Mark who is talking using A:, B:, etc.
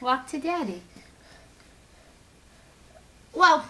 A: Walk to daddy. Well,